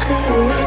could